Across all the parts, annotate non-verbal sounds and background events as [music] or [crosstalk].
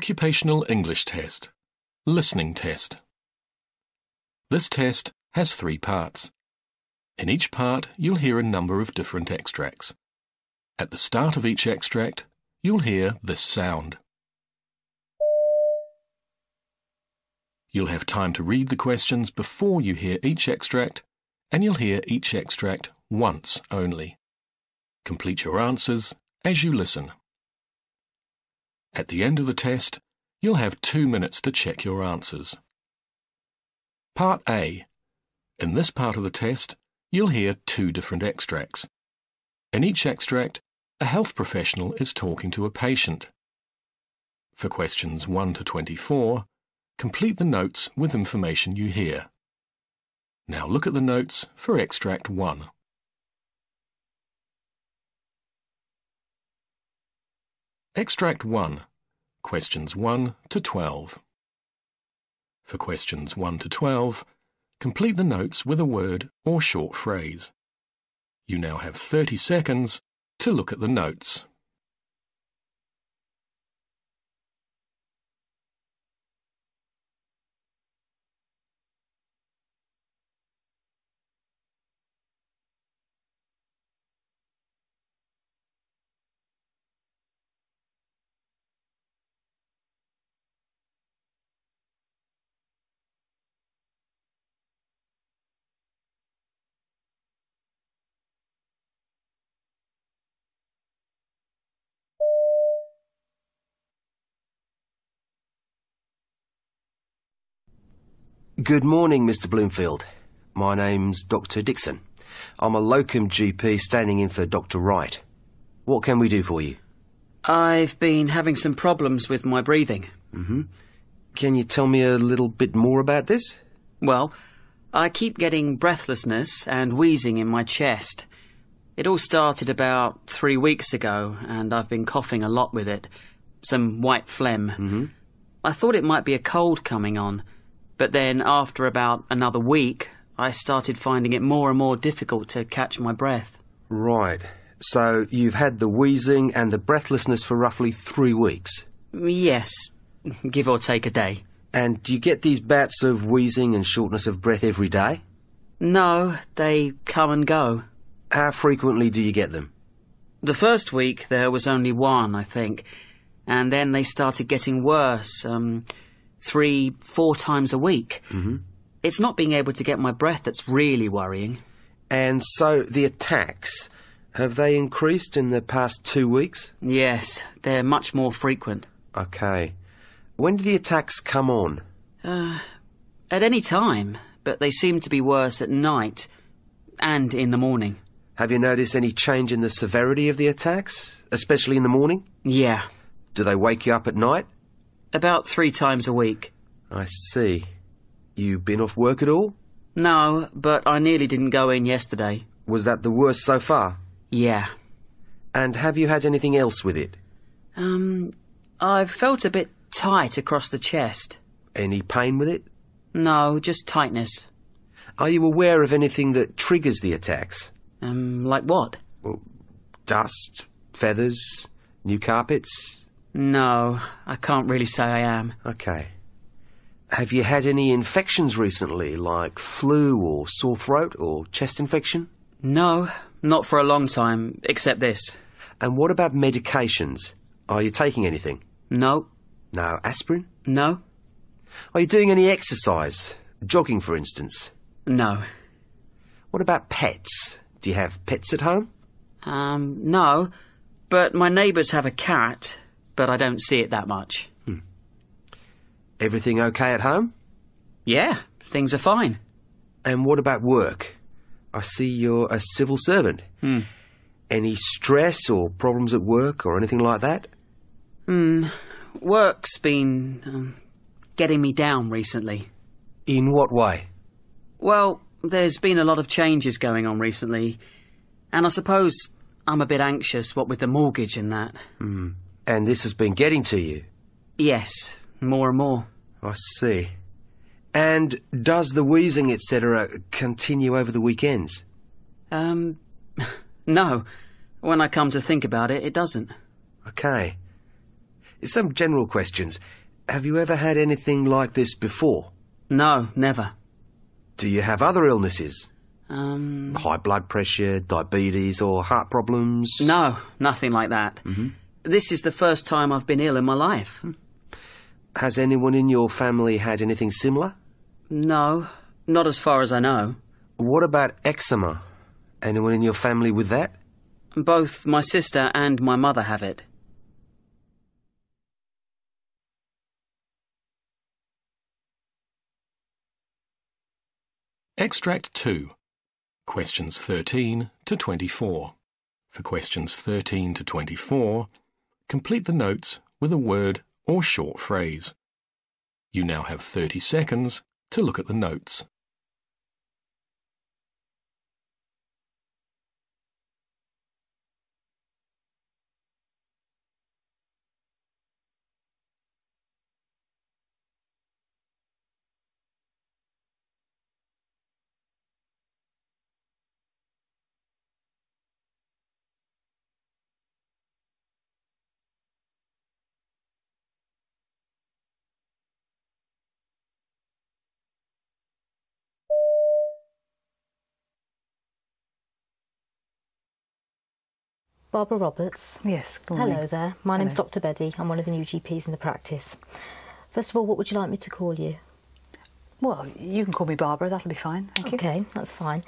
Occupational English Test Listening Test This test has three parts. In each part, you'll hear a number of different extracts. At the start of each extract, you'll hear this sound. You'll have time to read the questions before you hear each extract, and you'll hear each extract once only. Complete your answers as you listen. At the end of the test, you'll have two minutes to check your answers. Part A. In this part of the test, you'll hear two different extracts. In each extract, a health professional is talking to a patient. For questions 1 to 24, complete the notes with information you hear. Now look at the notes for extract 1. Extract 1. Questions 1 to 12. For questions 1 to 12, complete the notes with a word or short phrase. You now have 30 seconds to look at the notes. Good morning, Mr. Bloomfield. My name's Dr. Dixon. I'm a locum GP standing in for Dr. Wright. What can we do for you? I've been having some problems with my breathing. Can you tell me a little bit more about this? Well, I keep getting breathlessness and wheezing in my chest. It all started about three weeks ago, and I've been coughing a lot with it. Some white phlegm. Mm-hmm. I thought it might be a cold coming on, but then after about another week, I started finding it more and more difficult to catch my breath. Right. So you've had the wheezing and the breathlessness for roughly three weeks. Yes, give or take a day. And do you get these bouts of wheezing and shortness of breath every day? No, they come and go. How frequently do you get them? The first week there was only one, I think, and then they started getting worse. Um, three, four times a week. Mm-hmm. It's not being able to get my breath that's really worrying. And so the attacks, have they increased in the past two weeks? Yes, they're much more frequent. Okay. When do the attacks come on? At any time, but they seem to be worse at night and in the morning. Have you noticed any change in the severity of the attacks, especially in the morning? Yeah, Do they wake you up at night? About three times a week. I see. You been off work at all? No, but I nearly didn't go in yesterday. Was that the worst so far? Yeah. And have you had anything else with it? Um, I've felt a bit tight across the chest. Any pain with it? No, just tightness. Are you aware of anything that triggers the attacks? Um, like what? Dust, feathers, new carpets? No, I can't really say I am. Okay. Have you had any infections recently, like flu or sore throat or chest infection? No, not for a long time, except this. And what about medications? Are you taking anything? No, No, aspirin? no, Are you doing any exercise? Jogging, for instance? no. What about pets? Do you have pets at home? Um, no. But my neighbours have a cat, but I don't see it that much. Everything okay at home? Yeah, things are fine. And what about work? I see you're a civil servant. Hmm. Any stress or problems at work or anything like that? Work's been um, getting me down recently. In what way? Well, there's been a lot of changes going on recently, and I suppose I'm a bit anxious, what with the mortgage and that. And this has been getting to you. Yes, more and more. I see. And does the wheezing, etc., continue over the weekends? Um, [laughs] no. When I come to think about it, it doesn't. Okay. Some general questions. Have you ever had anything like this before? No, never. Do you have other illnesses? Um, High blood pressure, diabetes, or heart problems? no, nothing like that. This is the first time I've been ill in my life. Hmm. Has anyone in your family had anything similar? No, not as far as I know. What about eczema? Anyone in your family with that? Both my sister and my mother have it. Extract 2. Questions 13 to 24. For questions 13 to 24, complete the notes with a word or short phrase. You now have 30 seconds to look at the notes. Barbara Roberts. Yes. Hello there. My name's Hello. Dr. Beddy. I'm one of the new GPs in the practice. First of all, what would you like me to call you? Well, you can call me Barbara, that'll be fine. Thank you. Okay, that's fine.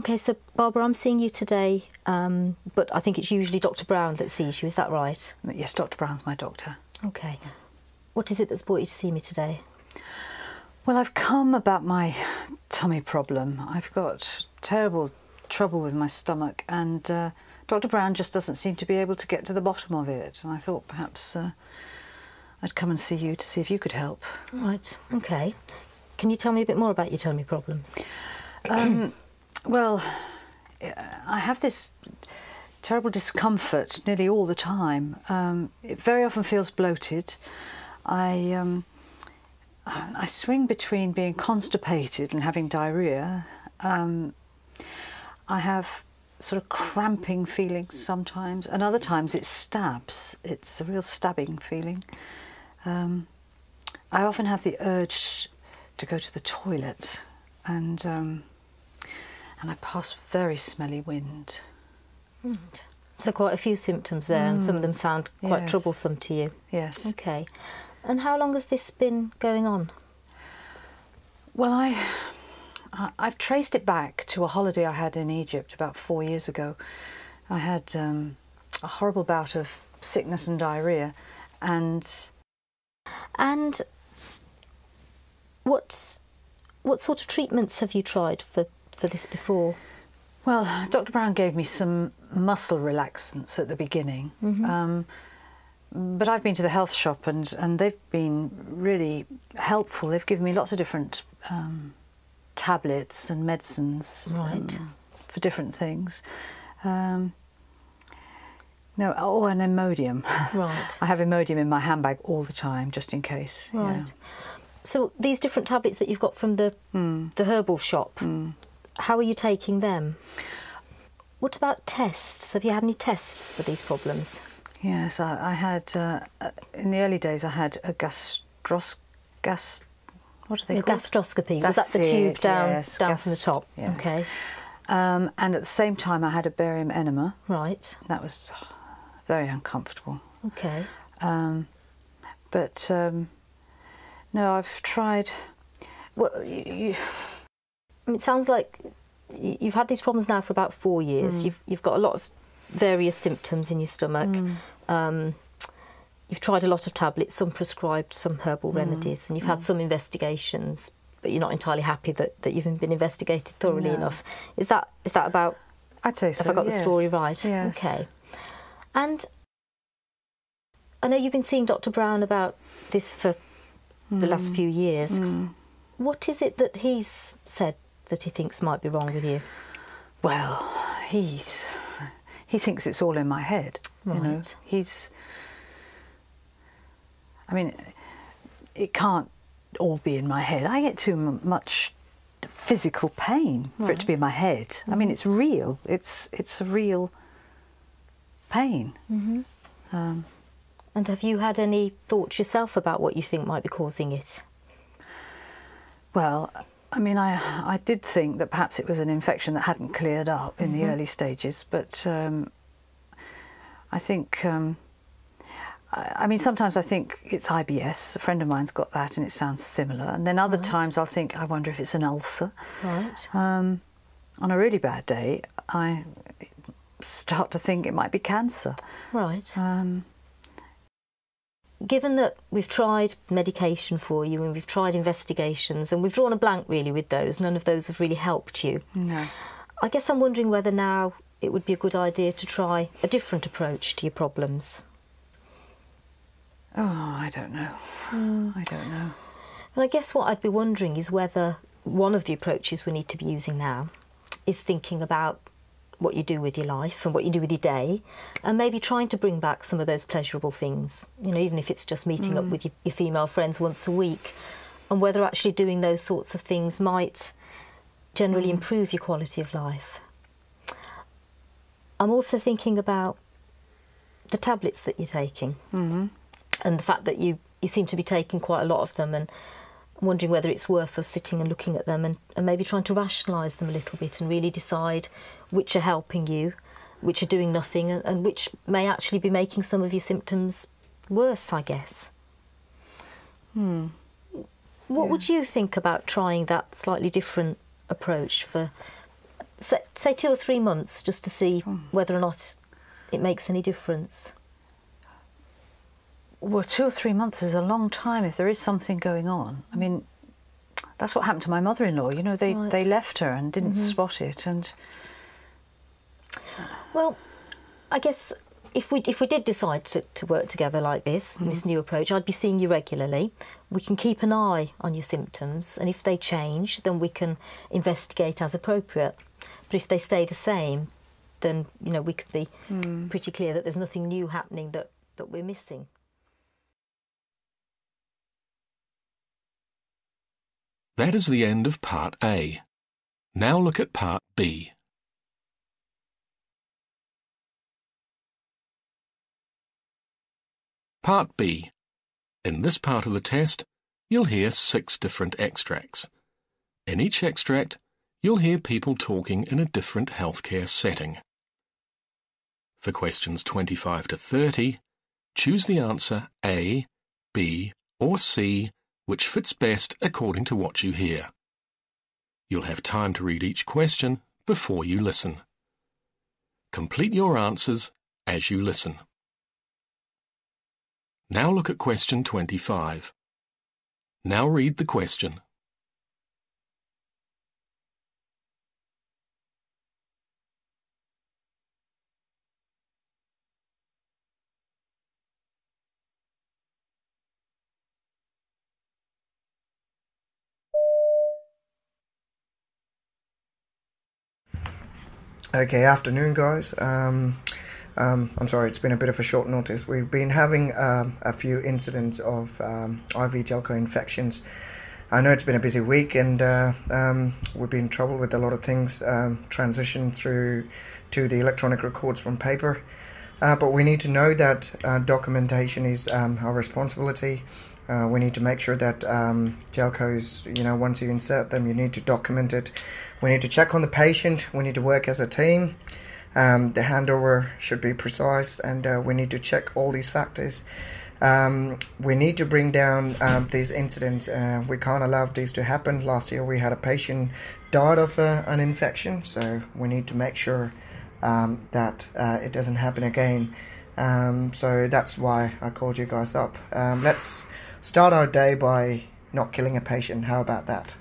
Okay, so Barbara, I'm seeing you today, um, but I think it's usually Dr. Brown that sees you. Is that right? Yes, Dr. Brown's my doctor. Okay. What is it that's brought you to see me today? Well, I've come about my tummy problem. I've got terrible trouble with my stomach, and uh, Dr. Brown just doesn't seem to be able to get to the bottom of it. And I thought perhaps uh, I'd come and see you to see if you could help. Right. Okay. Can you tell me a bit more about your tummy problems? [clears throat] Well, I have this terrible discomfort nearly all the time. Um, it very often feels bloated. I um, I swing between being constipated and having diarrhea. Um, I have sort of cramping feelings sometimes, and other times it stabs. It's a real stabbing feeling. Um, I often have the urge to go to the toilet, and um, and I pass very smelly wind. So quite a few symptoms there, and some of them sound quite Yes. troublesome to you. Yes. Okay. And how long has this been going on? Well, I- I've traced it back to a holiday I had in Egypt about four years ago. I had um, a horrible bout of sickness and diarrhea, and And what's what sort of treatments have you tried for, for this before? well, Dr. Brown gave me some muscle relaxants at the beginning. Um, but I've been to the health shop and, and they've been really helpful. They've given me lots of different um, tablets and medicines Right. um, for different things. Um, no, oh, and Imodium. Right. [laughs] I have Imodium in my handbag all the time, just in case. yeah. Right. So these different tablets that you've got from the the herbal shop, how are you taking them? What about tests? Have you had any tests for these problems? Yes, I, I had uh, uh, in the early days. I had a gastros gas. What are they Your called? gastroscopy was that the tube it, down yes, down from the top? yeah. Okay, Um, and at the same time, I had a barium enema. right. That was very uncomfortable. Okay, Um, but um, no, I've tried. Well, you, you, it sounds like you've had these problems now for about four years. Mm. You've you've got a lot of various symptoms in your stomach. Mm. You've tried a lot of tablets, some prescribed, some herbal Mm. remedies, and you've had some investigations. But you're not entirely happy that, that you've been investigated thoroughly No. enough. Is that is that about I'd say so. Have I got yes. the story right? Yes. Okay. And I know you've been seeing Dr. Brown about this for the last Mm. few years. What is it that he's said that he thinks might be wrong with you? Well, he's he thinks it's all in my head. You know, Right. he's. I mean, it can't all be in my head. I get too m- much physical pain for it to be in my head. I mean, it's real. It's it's a real pain. Um, And have you had any thoughts yourself about what you think might be causing it? Well, I mean, I I did think that perhaps it was an infection that hadn't cleared up in mm-hmm. the early stages, but um, I think. Um, I mean, sometimes I think it's IBS. A friend of mine's got that, and it sounds similar. And then other right. times I'll think, I wonder if it's an ulcer. Right. Um, on a really bad day, I start to think it might be cancer. Right. Um, Given that we've tried medication for you and we've tried investigations and we've drawn a blank really with those, none of those have really helped you. No. I guess I'm wondering whether now it would be a good idea to try a different approach to your problems. Oh, I don't know. Mm. I don't know. And I guess what I'd be wondering is whether one of the approaches we need to be using now is thinking about what you do with your life and what you do with your day, and maybe trying to bring back some of those pleasurable things. You know, even if it's just meeting mm. up with your, your, female friends once a week, and whether actually doing those sorts of things might generally mm. improve your quality of life. I'm also thinking about the tablets that you're taking, mm-hmm. And the fact that you you seem to be taking quite a lot of them, and wondering whether it's worth us sitting and looking at them and, and maybe trying to rationalise them a little bit and really decide which are helping you, which are doing nothing, and, and which may actually be making some of your symptoms worse, I guess. Hmm. What yeah. would you think about trying that slightly different approach for, say, say two or three months, just to see hmm. whether or not it makes any difference? Well, two or three months is a long time if there is something going on. I mean, that's what happened to my mother-in-law. You know, they, right. they left her and didn't mm-hmm. spot it. And well, I guess if we if we did decide to, to work together like this, mm-hmm. this new approach, I'd be seeing you regularly. We can keep an eye on your symptoms, and if they change, then we can investigate as appropriate. But if they stay the same, then you know we could be mm. pretty clear that there's nothing new happening that, that we're missing. That is the end of Part A. Now look at Part B. Part B. In this part of the test, you'll hear six different extracts. In each extract, you'll hear people talking in a different healthcare setting. For questions 25 to 30, choose the answer A, B, or C which fits best according to what you hear. You'll have time to read each question before you listen. Complete your answers as you listen. Now look at question 25. Now read the question. Okay, afternoon, guys. Um, um, I'm sorry, it's been a bit of a short notice. We've been having um, a few incidents of um, IV Jelco infections. I know it's been a busy week and uh, um, we've been in trouble with a lot of things, um, transition through to the electronic records from paper. Uh, but we need to know that uh, documentation is our responsibility. Uh, we need to make sure that um, Jelcos, you know, once you insert them, you need to document it. We need to check on the patient. We need to work as a team. Um, the handover should be precise, and uh, we need to check all these factors. Um, we need to bring down um, these incidents. Uh, we can't allow these to happen. Last year, we had a patient died of uh, an infection, so we need to make sure um, that uh, it doesn't happen again. Um, so that's why I called you guys up. Um, let's Start our day by not killing a patient. How about that?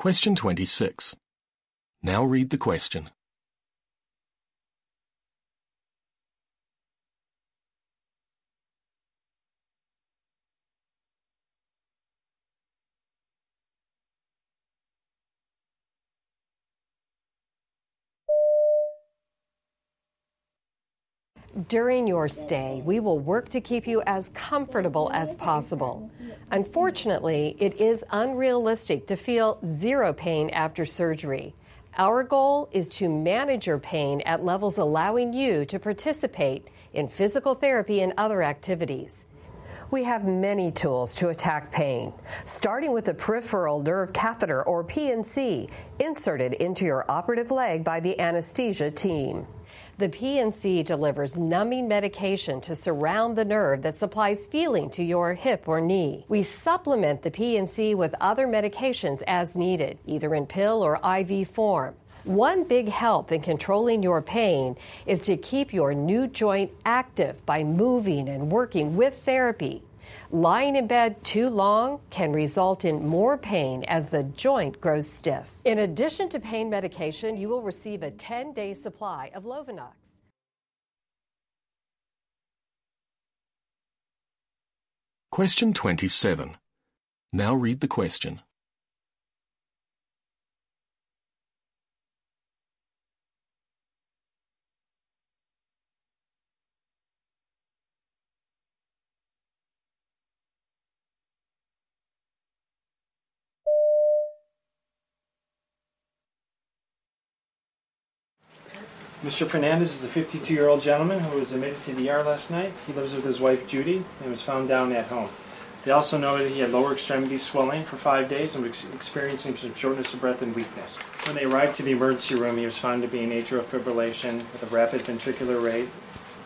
Question 26. Now read the question. During your stay, we will work to keep you as comfortable as possible. Unfortunately, it is unrealistic to feel zero pain after surgery. Our goal is to manage your pain at levels allowing you to participate in physical therapy and other activities. We have many tools to attack pain, starting with a peripheral nerve catheter or PNC inserted into your operative leg by the anesthesia team. The PNC delivers numbing medication to surround the nerve that supplies feeling to your hip or knee. We supplement the PNC with other medications as needed, either in pill or IV form. One big help in controlling your pain is to keep your new joint active by moving and working with therapy. Lying in bed too long can result in more pain as the joint grows stiff. In addition to pain medication, you will receive a 10 day supply of Lovenox. Question 27. Now read the question. Mr. Fernandez is a 52 year old gentleman who was admitted to the ER last night. He lives with his wife Judy and was found down at home. They also noted he had lower extremity swelling for five days and was experiencing some shortness of breath and weakness. When they arrived to the emergency room, he was found to be in atrial fibrillation with a rapid ventricular rate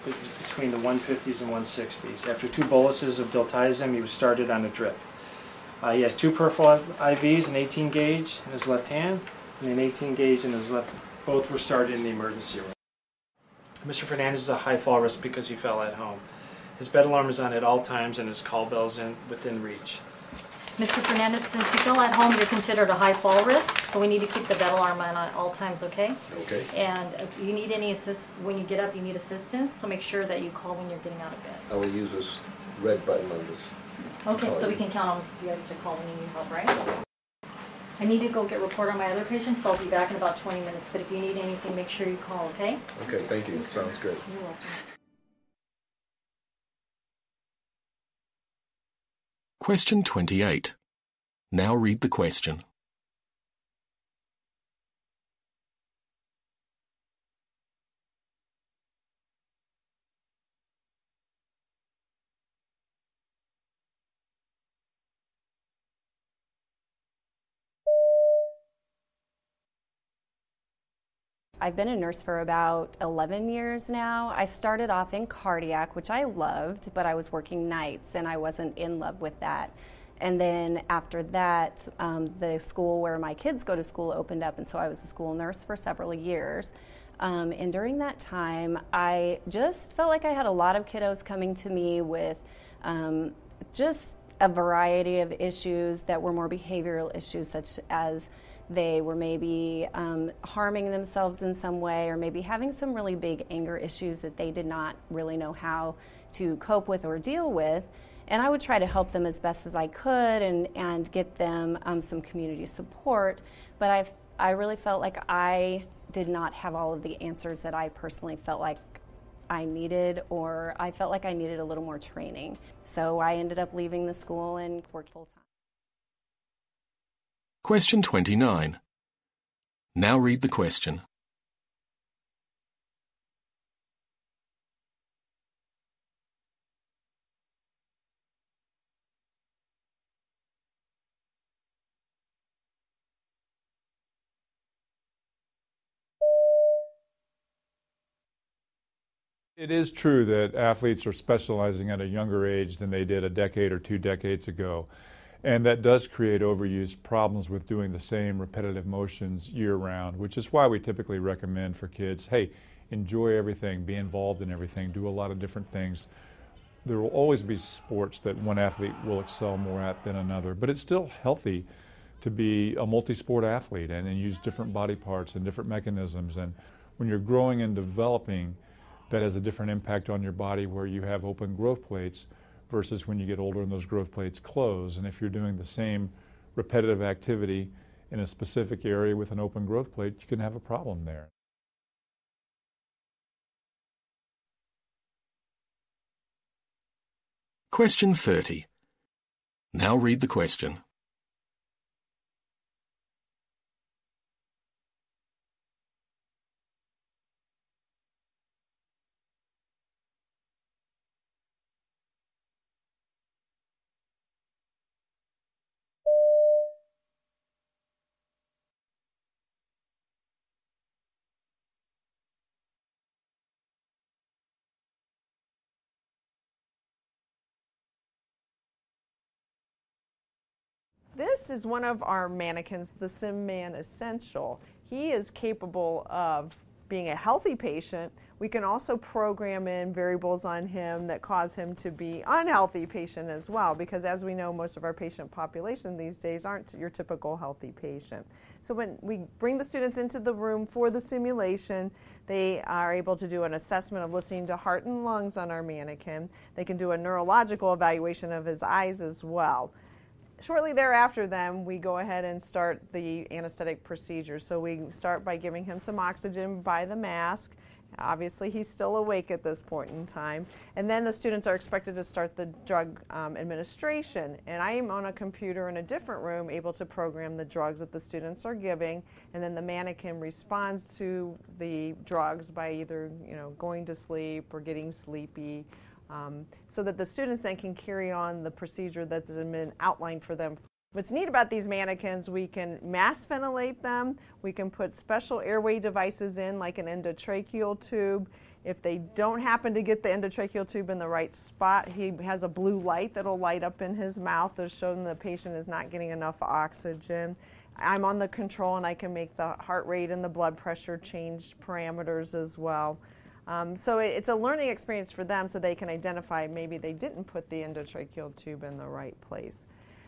between the 150s and 160s. After two boluses of diltiazem, he was started on a drip. Uh, he has two peripheral IVs, an 18 gauge in his left hand and an 18 gauge in his left both were started in the emergency room. Mr. Fernandez is a high fall risk because he fell at home. His bed alarm is on at all times and his call bell's in within reach. Mr. Fernandez, since you fell at home, you're considered a high fall risk, so we need to keep the bed alarm on at all times, okay? Okay. And if you need any assist, when you get up, you need assistance, so make sure that you call when you're getting out of bed. I will use this red button on this. Okay, so call we can count on you guys to call when you need help, right? I need to go get report on my other patients, so I'll be back in about 20 minutes, but if you need anything, make sure you call, okay? Okay, thank you. Sounds good. You're welcome. Question 28. Now read the question. I've been a nurse for about 11 years now. I started off in cardiac, which I loved, but I was working nights and I wasn't in love with that. And then after that, um, the school where my kids go to school opened up, and so I was a school nurse for several years. Um, and during that time, I just felt like I had a lot of kiddos coming to me with um, just a variety of issues that were more behavioral issues, such as they were maybe um, harming themselves in some way or maybe having some really big anger issues that they did not really know how to cope with or deal with. And I would try to help them as best as I could and, and get them um, some community support. But i I really felt like I did not have all of the answers that I personally felt like I needed, or I felt like I needed a little more training. So I ended up leaving the school and worked full time. Question 29. Now read the question. It is true that athletes are specializing at a younger age than they did a decade or two decades ago. And that does create overuse problems with doing the same repetitive motions year round, which is why we typically recommend for kids hey, enjoy everything, be involved in everything, do a lot of different things. There will always be sports that one athlete will excel more at than another, but it's still healthy to be a multi sport athlete and, and use different body parts and different mechanisms. And when you're growing and developing, that has a different impact on your body where you have open growth plates versus when you get older and those growth plates close. And if you're doing the same repetitive activity in a specific area with an open growth plate, you can have a problem there. Question 30. Now read the question. This is one of our mannequins, the SimMan Essential. He is capable of being a healthy patient. We can also program in variables on him that cause him to be unhealthy patient as well because as we know most of our patient population these days aren't your typical healthy patient. So when we bring the students into the room for the simulation, they are able to do an assessment of listening to heart and lungs on our mannequin. They can do a neurological evaluation of his eyes as well shortly thereafter, then we go ahead and start the anesthetic procedure. So we start by giving him some oxygen by the mask. Obviously, he's still awake at this point in time. And then the students are expected to start the drug um, administration. And I am on a computer in a different room able to program the drugs that the students are giving. And then the mannequin responds to the drugs by either you know, going to sleep or getting sleepy um, so that the students then can carry on the procedure that's been outlined for them. What's neat about these mannequins, we can mass ventilate them, we can put special airway devices in like an endotracheal tube. If they don't happen to get the endotracheal tube in the right spot, he has a blue light that'll light up in his mouth to show them the patient is not getting enough oxygen. I'm on the control and I can make the heart rate and the blood pressure change parameters as well. Um, so it, it's a learning experience for them so they can identify maybe they didn't put the endotracheal tube in the right place.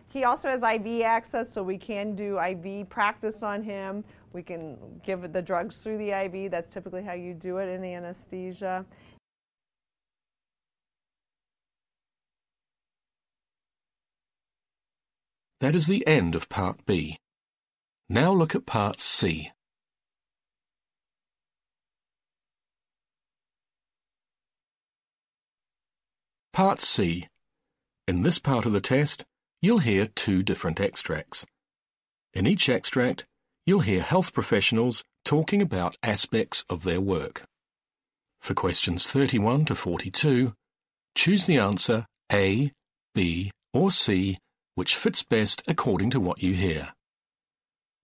He also has IV access, so we can do IV practice on him. We can give the drugs through the IV. That's typically how you do it in the anesthesia. That is the end of Part B. Now look at Part C. Part C. In this part of the test, you'll hear two different extracts. In each extract, you'll hear health professionals talking about aspects of their work. For questions 31 to 42, choose the answer A, B, or C which fits best according to what you hear.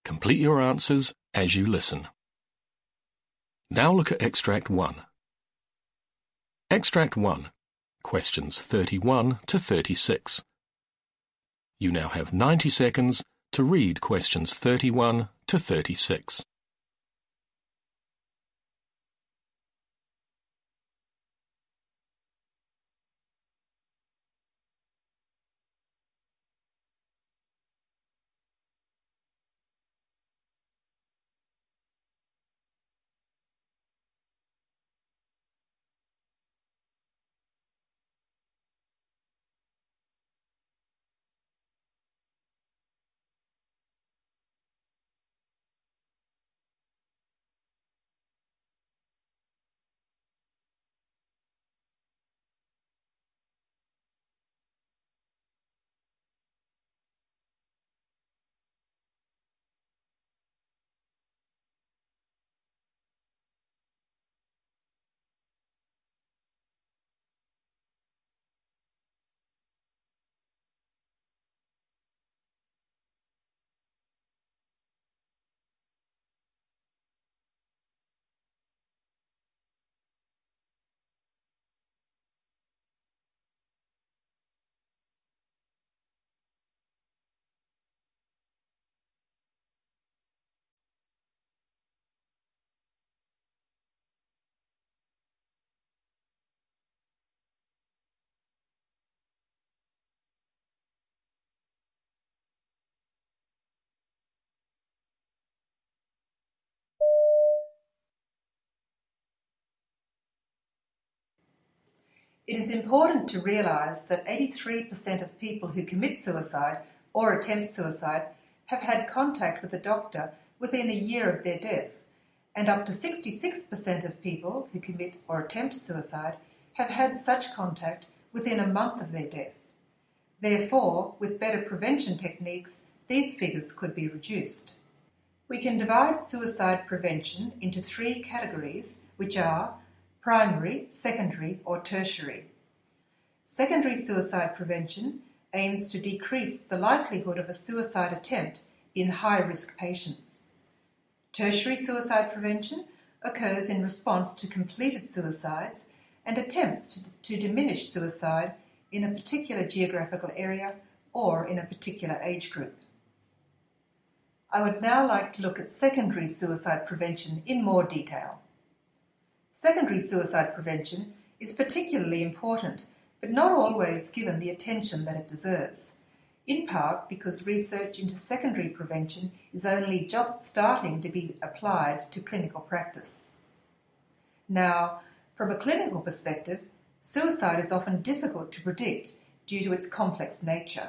Complete your answers as you listen. Now look at Extract 1. Extract 1 questions 31 to 36. You now have 90 seconds to read questions 31 to 36. It is important to realise that 83% of people who commit suicide or attempt suicide have had contact with a doctor within a year of their death, and up to 66% of people who commit or attempt suicide have had such contact within a month of their death. Therefore, with better prevention techniques, these figures could be reduced. We can divide suicide prevention into three categories, which are primary, secondary, or tertiary. Secondary suicide prevention aims to decrease the likelihood of a suicide attempt in high risk patients. Tertiary suicide prevention occurs in response to completed suicides and attempts to, to diminish suicide in a particular geographical area or in a particular age group. I would now like to look at secondary suicide prevention in more detail. Secondary suicide prevention is particularly important, but not always given the attention that it deserves, in part because research into secondary prevention is only just starting to be applied to clinical practice. Now, from a clinical perspective, suicide is often difficult to predict due to its complex nature.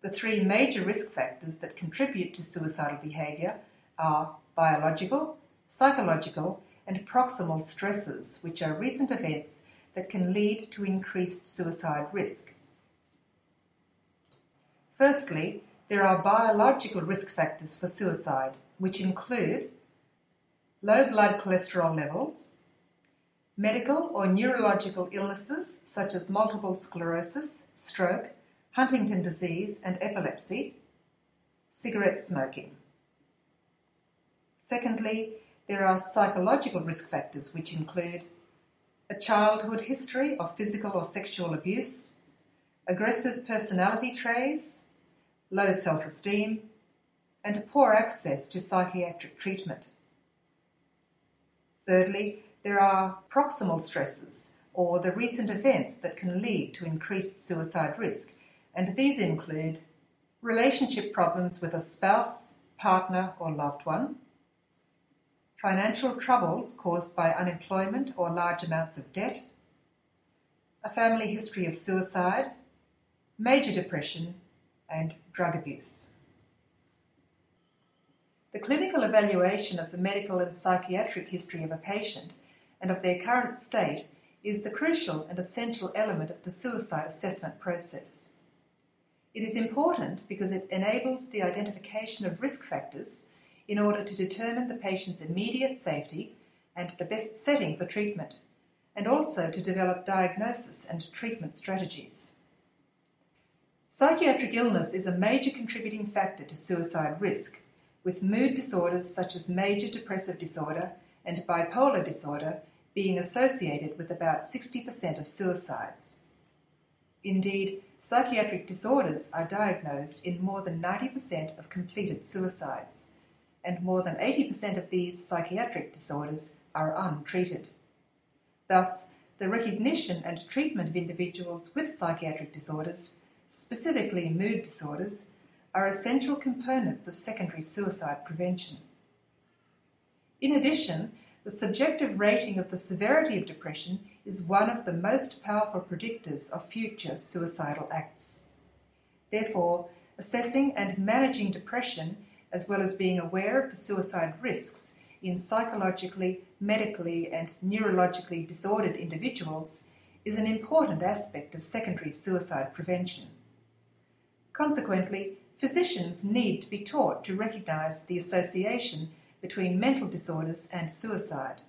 The three major risk factors that contribute to suicidal behaviour are biological, psychological, and proximal stresses, which are recent events that can lead to increased suicide risk. Firstly, there are biological risk factors for suicide, which include low blood cholesterol levels, medical or neurological illnesses such as multiple sclerosis, stroke, Huntington disease, and epilepsy, cigarette smoking. Secondly, there are psychological risk factors which include a childhood history of physical or sexual abuse, aggressive personality traits, low self esteem, and poor access to psychiatric treatment. Thirdly, there are proximal stresses or the recent events that can lead to increased suicide risk, and these include relationship problems with a spouse, partner, or loved one, financial troubles caused by unemployment or large amounts of debt, a family history of suicide, major depression, and drug abuse. The clinical evaluation of the medical and psychiatric history of a patient and of their current state is the crucial and essential element of the suicide assessment process. It is important because it enables the identification of risk factors in order to determine the patient's immediate safety and the best setting for treatment, and also to develop diagnosis and treatment strategies. Psychiatric illness is a major contributing factor to suicide risk, with mood disorders such as major depressive disorder and bipolar disorder being associated with about 60% of suicides. Indeed, psychiatric disorders are diagnosed in more than 90% of completed suicides and more than 80% of these psychiatric disorders are untreated. Thus, the recognition and treatment of individuals with psychiatric disorders, specifically mood disorders, are essential components of secondary suicide prevention. In addition, the subjective rating of the severity of depression is one of the most powerful predictors of future suicidal acts. Therefore, assessing and managing depression as well as being aware of the suicide risks in psychologically, medically, and neurologically disordered individuals is an important aspect of secondary suicide prevention. Consequently, physicians need to be taught to recognise the association between mental disorders and suicide.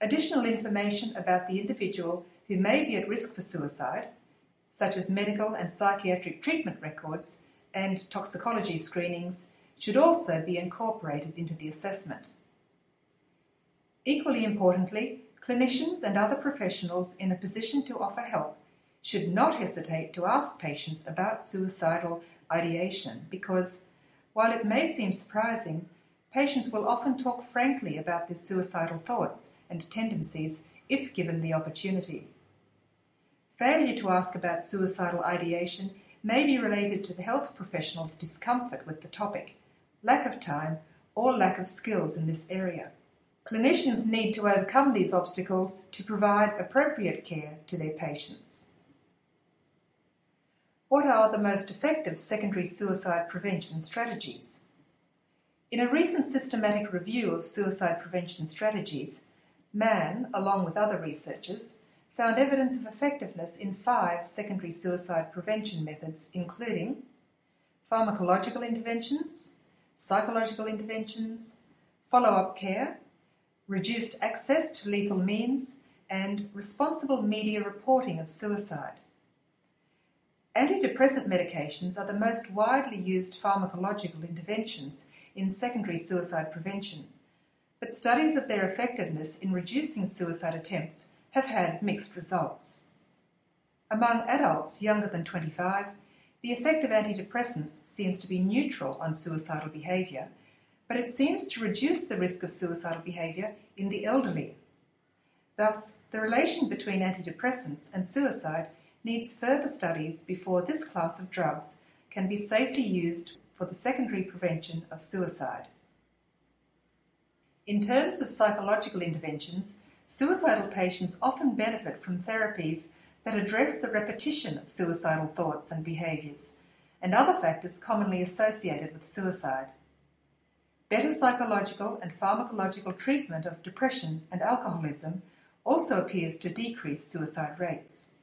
Additional information about the individual who may be at risk for suicide, such as medical and psychiatric treatment records, and toxicology screenings should also be incorporated into the assessment. Equally importantly, clinicians and other professionals in a position to offer help should not hesitate to ask patients about suicidal ideation because, while it may seem surprising, patients will often talk frankly about their suicidal thoughts and tendencies if given the opportunity. Failure to ask about suicidal ideation may be related to the health professional's discomfort with the topic, lack of time, or lack of skills in this area. Clinicians need to overcome these obstacles to provide appropriate care to their patients. What are the most effective secondary suicide prevention strategies? In a recent systematic review of suicide prevention strategies, Mann, along with other researchers, found evidence of effectiveness in five secondary suicide prevention methods, including pharmacological interventions, psychological interventions, follow up care, reduced access to lethal means, and responsible media reporting of suicide. Antidepressant medications are the most widely used pharmacological interventions in secondary suicide prevention, but studies of their effectiveness in reducing suicide attempts have had mixed results. Among adults younger than 25, the effect of antidepressants seems to be neutral on suicidal behaviour, but it seems to reduce the risk of suicidal behaviour in the elderly. Thus, the relation between antidepressants and suicide needs further studies before this class of drugs can be safely used for the secondary prevention of suicide. In terms of psychological interventions, suicidal patients often benefit from therapies that address the repetition of suicidal thoughts and behaviours and other factors commonly associated with suicide. Better psychological and pharmacological treatment of depression and alcoholism also appears to decrease suicide rates.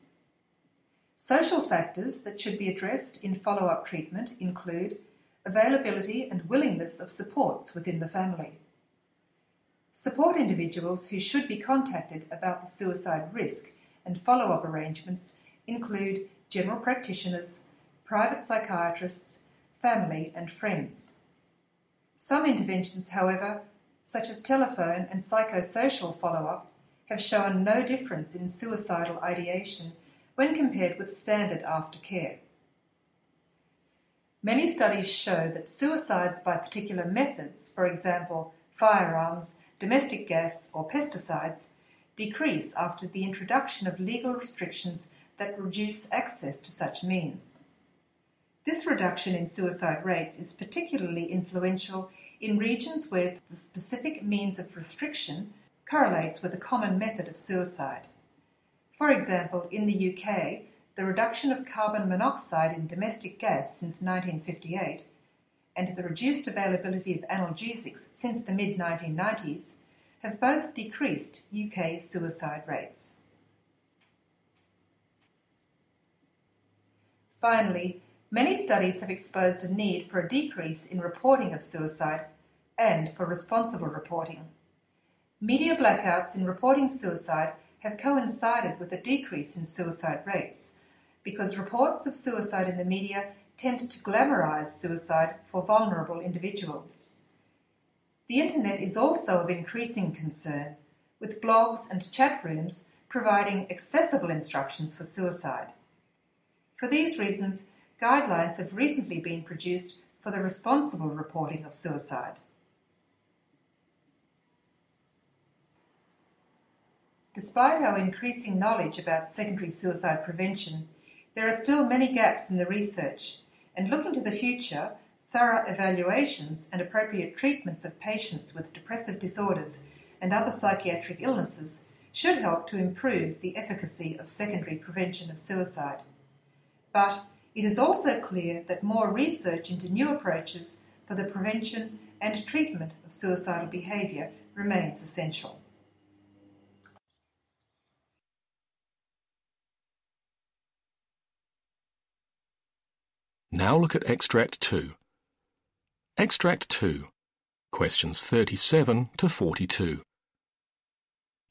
Social factors that should be addressed in follow up treatment include availability and willingness of supports within the family. Support individuals who should be contacted about the suicide risk and follow up arrangements include general practitioners, private psychiatrists, family, and friends. Some interventions, however, such as telephone and psychosocial follow up, have shown no difference in suicidal ideation when compared with standard aftercare. Many studies show that suicides by particular methods, for example, firearms, domestic gas, or pesticides, decrease after the introduction of legal restrictions that reduce access to such means. This reduction in suicide rates is particularly influential in regions where the specific means of restriction correlates with a common method of suicide. For example, in the UK, the reduction of carbon monoxide in domestic gas since 1958 and the reduced availability of analgesics since the mid 1990s have both decreased UK suicide rates. Finally, many studies have exposed a need for a decrease in reporting of suicide and for responsible reporting. Media blackouts in reporting suicide have coincided with a decrease in suicide rates because reports of suicide in the media tend to glamorize suicide for vulnerable individuals. The internet is also of increasing concern, with blogs and chat rooms providing accessible instructions for suicide. For these reasons, guidelines have recently been produced for the responsible reporting of suicide. Despite our increasing knowledge about secondary suicide prevention, there are still many gaps in the research, and looking to the future, thorough evaluations and appropriate treatments of patients with depressive disorders and other psychiatric illnesses should help to improve the efficacy of secondary prevention of suicide. But it is also clear that more research into new approaches for the prevention and treatment of suicidal behaviour remains essential. Now look at Extract 2. Extract 2, questions 37 to 42.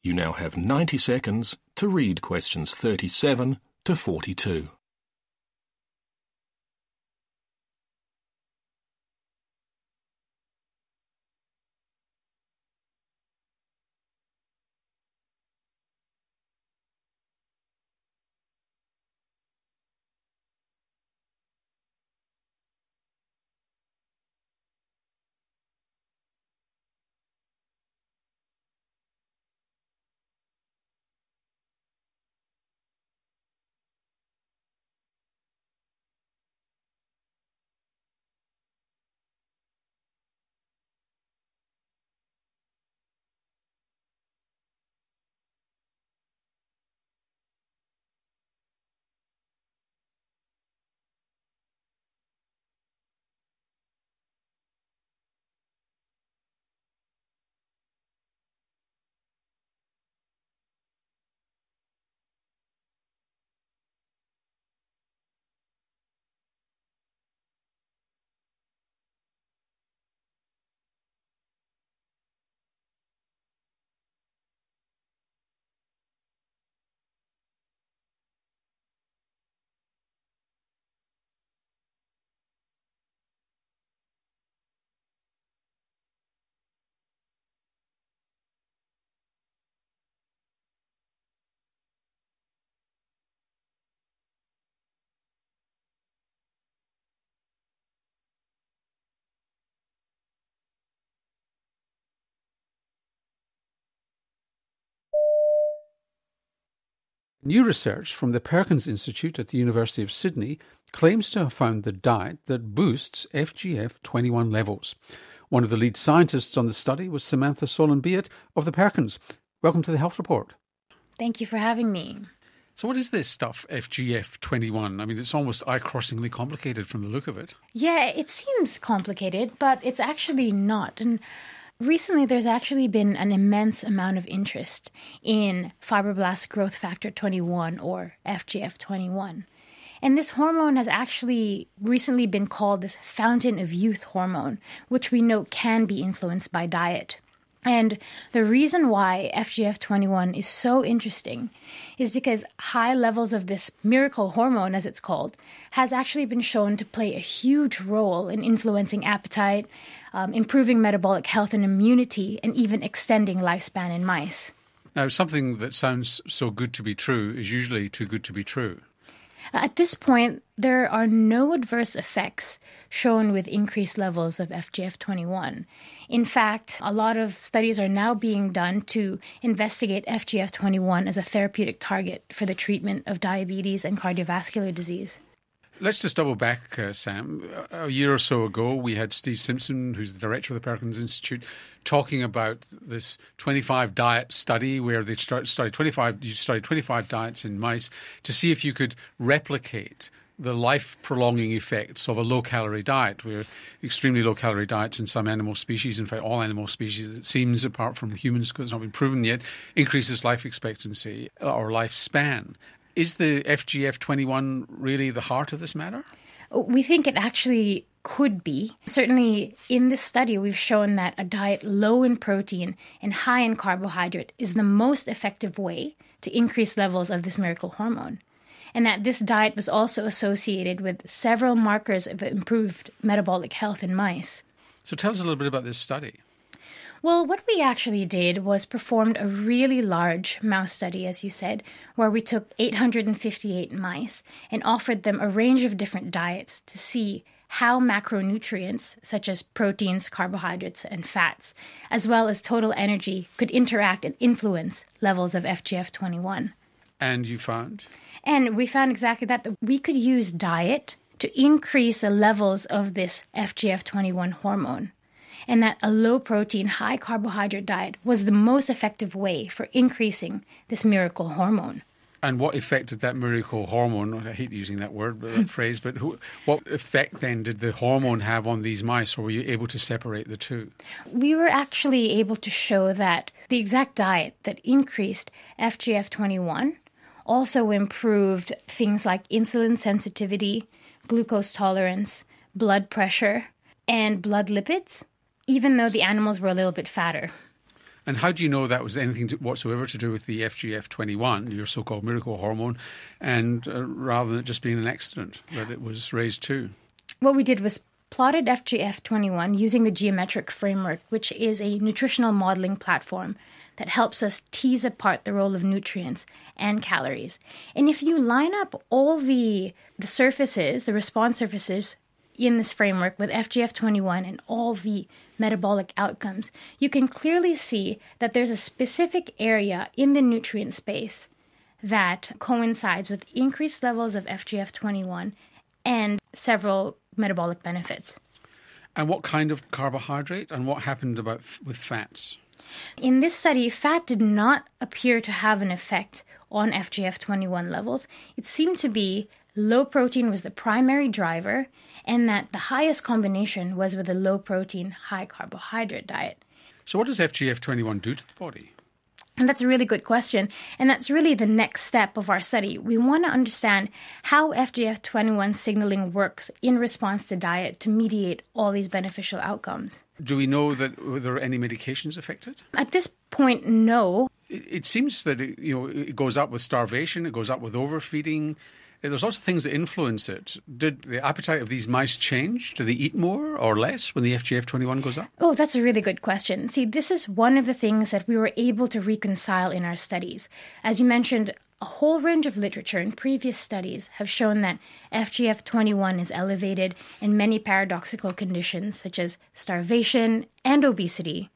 You now have 90 seconds to read questions 37 to 42. New research from the Perkins Institute at the University of Sydney claims to have found the diet that boosts FGF21 levels. One of the lead scientists on the study was Samantha Solon-Biet of the Perkins. Welcome to the Health Report. Thank you for having me. So, what is this stuff, FGF21? I mean, it's almost eye crossingly complicated from the look of it. Yeah, it seems complicated, but it's actually not. And recently, there's actually been an immense amount of interest in fibroblast growth factor 21 or FGF21. And this hormone has actually recently been called this fountain of youth hormone, which we know can be influenced by diet. And the reason why FGF21 is so interesting is because high levels of this miracle hormone, as it's called, has actually been shown to play a huge role in influencing appetite, um, improving metabolic health and immunity, and even extending lifespan in mice. Now, something that sounds so good to be true is usually too good to be true. At this point, there are no adverse effects shown with increased levels of FGF21. In fact, a lot of studies are now being done to investigate FGF21 as a therapeutic target for the treatment of diabetes and cardiovascular disease. Let's just double back, uh, Sam. A year or so ago, we had Steve Simpson, who's the director of the Perkins Institute, talking about this 25 diet study where they studied 25, you studied 25 diets in mice to see if you could replicate the life prolonging effects of a low calorie diet, where extremely low calorie diets in some animal species, in fact, all animal species, it seems, apart from humans, because it's not been proven yet, increases life expectancy or lifespan. Is the FGF21 really the heart of this matter? We think it actually could be. Certainly, in this study, we've shown that a diet low in protein and high in carbohydrate is the most effective way to increase levels of this miracle hormone. And that this diet was also associated with several markers of improved metabolic health in mice. So, tell us a little bit about this study. Well, what we actually did was performed a really large mouse study, as you said, where we took 858 mice and offered them a range of different diets to see how macronutrients, such as proteins, carbohydrates, and fats, as well as total energy, could interact and influence levels of FGF21. And you found? And we found exactly that, that we could use diet to increase the levels of this FGF21 hormone and that a low protein, high carbohydrate diet was the most effective way for increasing this miracle hormone. And what effect did that miracle hormone, I hate using that word, that [laughs] phrase, but who, what effect then did the hormone have on these mice, or were you able to separate the two? We were actually able to show that the exact diet that increased FGF21 also improved things like insulin sensitivity, glucose tolerance, blood pressure, and blood lipids even though the animals were a little bit fatter. And how do you know that was anything to, whatsoever to do with the FGF21, your so called miracle hormone, and uh, rather than it just being an accident that it was raised too? What we did was plotted FGF21 using the geometric framework, which is a nutritional modeling platform that helps us tease apart the role of nutrients and calories. And if you line up all the the surfaces, the response surfaces in this framework with FGF21 and all the metabolic outcomes, you can clearly see that there's a specific area in the nutrient space that coincides with increased levels of FGF21 and several metabolic benefits. And what kind of carbohydrate and what happened about f- with fats? In this study, fat did not appear to have an effect on FGF21 levels. It seemed to be low protein was the primary driver, and that the highest combination was with a low protein, high carbohydrate diet. So, what does FGF21 do to the body? And that's a really good question. And that's really the next step of our study. We want to understand how FGF21 signaling works in response to diet to mediate all these beneficial outcomes. Do we know that there are any medications affected? At this point, no. It, it seems that it, you know it goes up with starvation, it goes up with overfeeding, there's lots of things that influence it. Did the appetite of these mice change? Do they eat more or less when the FGF21 goes up? Oh, that's a really good question. See, this is one of the things that we were able to reconcile in our studies. As you mentioned, a whole range of literature and previous studies have shown that FGF21 is elevated in many paradoxical conditions such as starvation and obesity,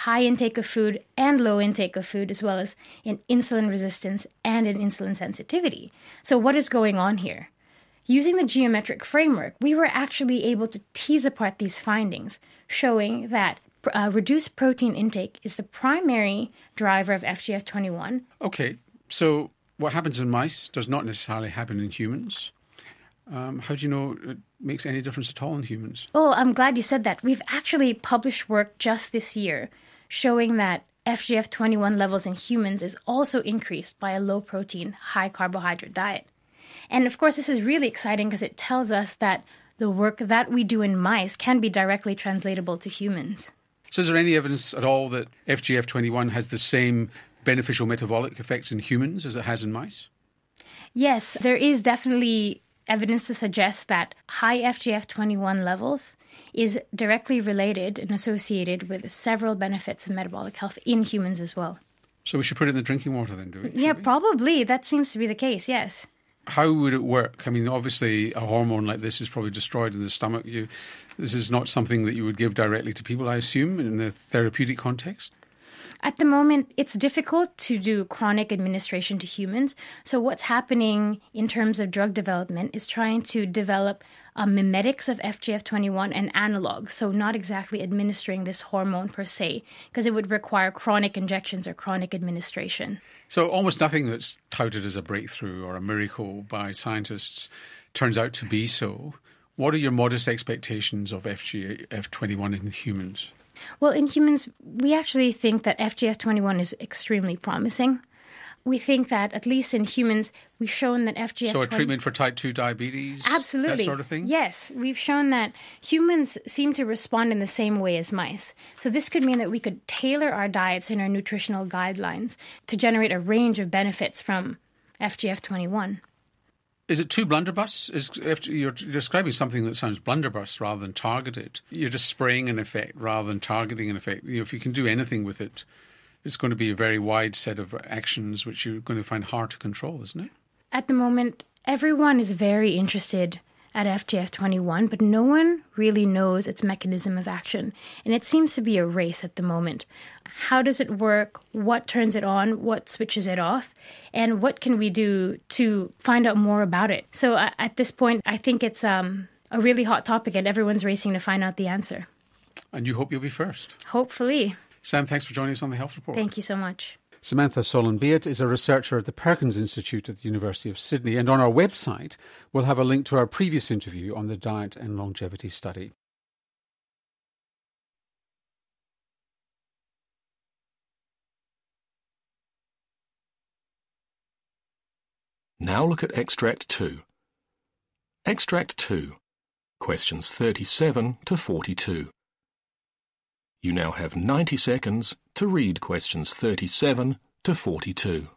high intake of food and low intake of food, as well as in insulin resistance and in insulin sensitivity. So, what is going on here? Using the geometric framework, we were actually able to tease apart these findings, showing that uh, reduced protein intake is the primary driver of FGF21. Okay, so what happens in mice does not necessarily happen in humans. Um, how do you know it makes any difference at all in humans? Oh, I'm glad you said that. We've actually published work just this year showing that FGF21 levels in humans is also increased by a low protein, high carbohydrate diet. And of course, this is really exciting because it tells us that the work that we do in mice can be directly translatable to humans. So, is there any evidence at all that FGF21 has the same beneficial metabolic effects in humans as it has in mice? Yes, there is definitely evidence to suggest that high FGF21 levels is directly related and associated with several benefits of metabolic health in humans as well. So we should put it in the drinking water then, do we? Yeah, we? probably. That seems to be the case, yes how would it work? I mean, obviously, a hormone like this is probably destroyed in the stomach. You, this is not something that you would give directly to people, I assume, in the therapeutic context. At the moment, it's difficult to do chronic administration to humans. So, what's happening in terms of drug development is trying to develop uh, mimetics of FGF21 and analogs. So, not exactly administering this hormone per se, because it would require chronic injections or chronic administration. So, almost nothing that's touted as a breakthrough or a miracle by scientists turns out to be so. What are your modest expectations of FGF21 in humans? Well, in humans, we actually think that FGF21 is extremely promising. We think that, at least in humans, we've shown that FGF. So, a treatment for type 2 diabetes? Absolutely. That sort of thing? Yes. We've shown that humans seem to respond in the same way as mice. So, this could mean that we could tailor our diets and our nutritional guidelines to generate a range of benefits from FGF21. Is it too blunderbuss? Is you're describing something that sounds blunderbuss rather than targeted? You're just spraying an effect rather than targeting an effect. You know, if you can do anything with it, it's going to be a very wide set of actions which you're going to find hard to control, isn't it? At the moment, everyone is very interested at FGF21, but no one really knows its mechanism of action. And it seems to be a race at the moment. How does it work? What turns it on? What switches it off? And what can we do to find out more about it? So uh, at this point, I think it's um, a really hot topic and everyone's racing to find out the answer. And you hope you'll be first? Hopefully. Sam, thanks for joining us on the Health Report. Thank you so much. Samantha Solon-Biet is a researcher at the Perkins Institute at the University of Sydney, and on our website we'll have a link to our previous interview on the diet and longevity study. Now look at Extract 2. Extract 2, questions 37 to 42. You now have 90 seconds to read questions 37 to 42.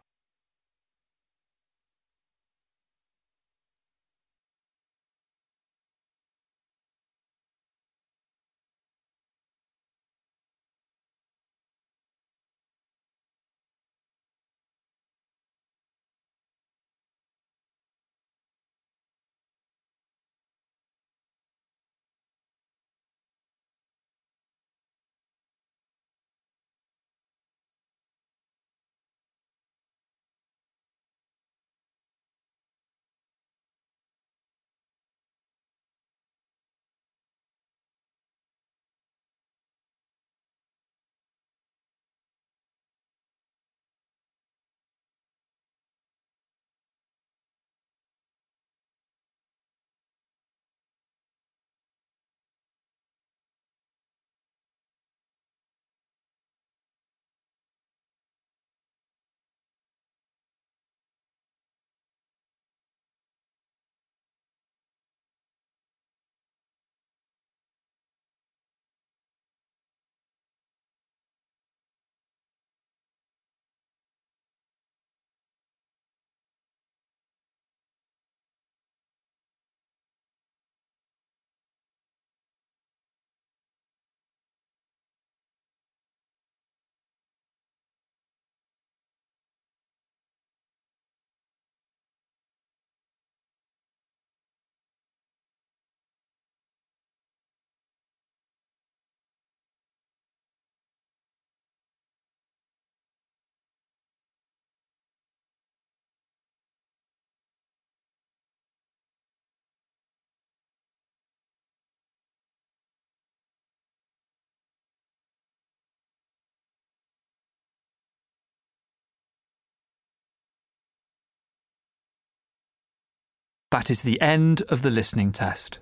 That is the end of the listening test.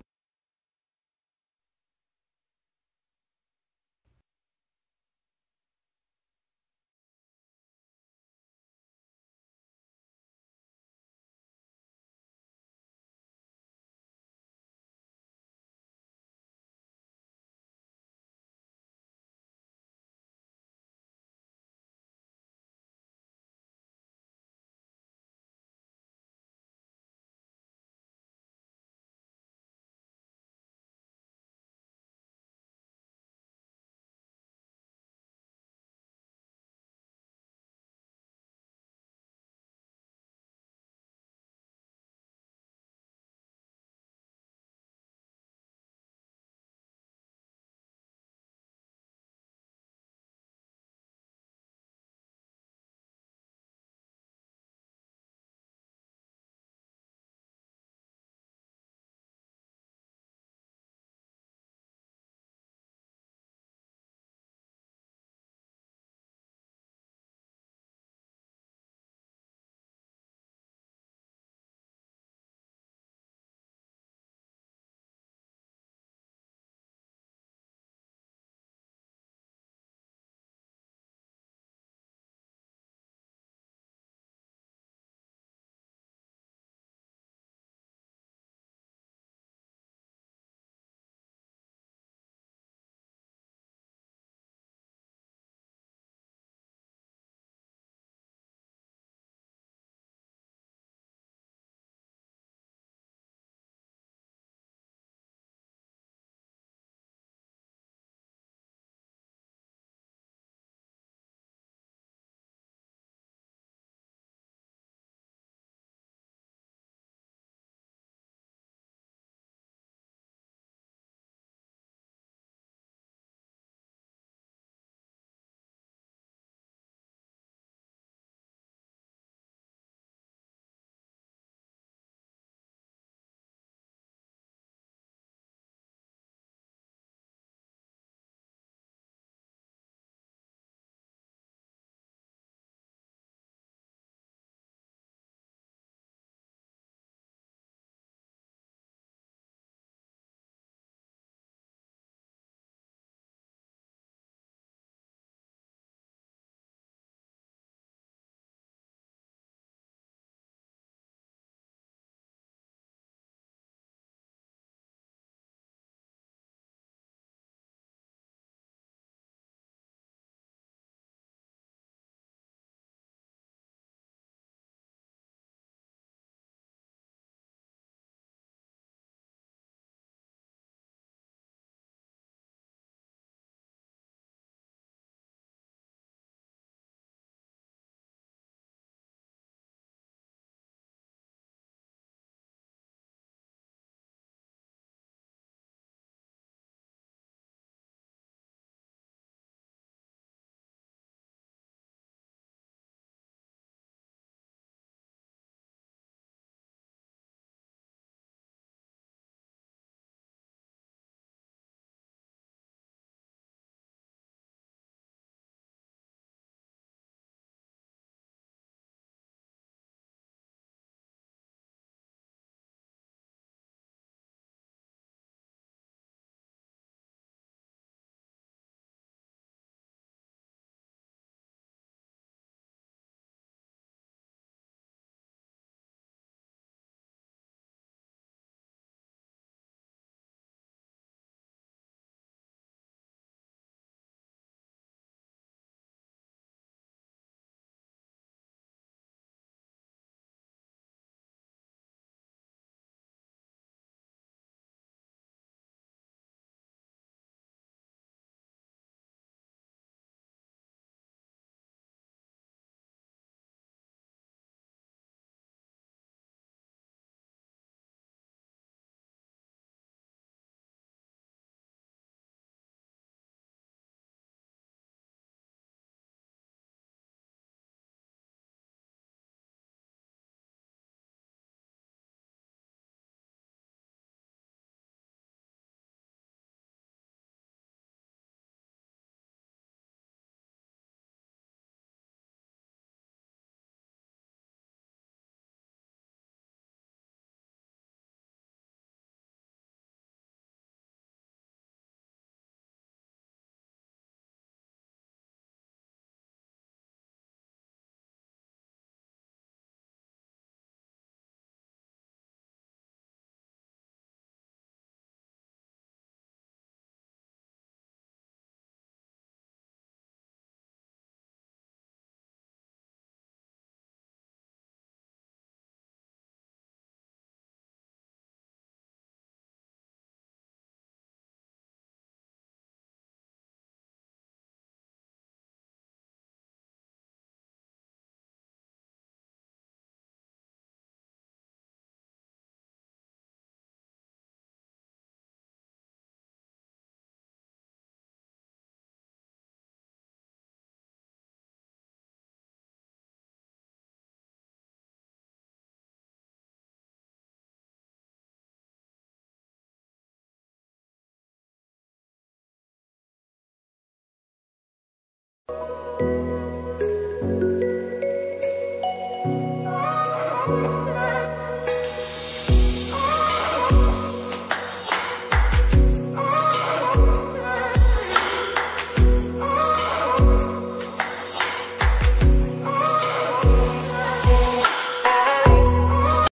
you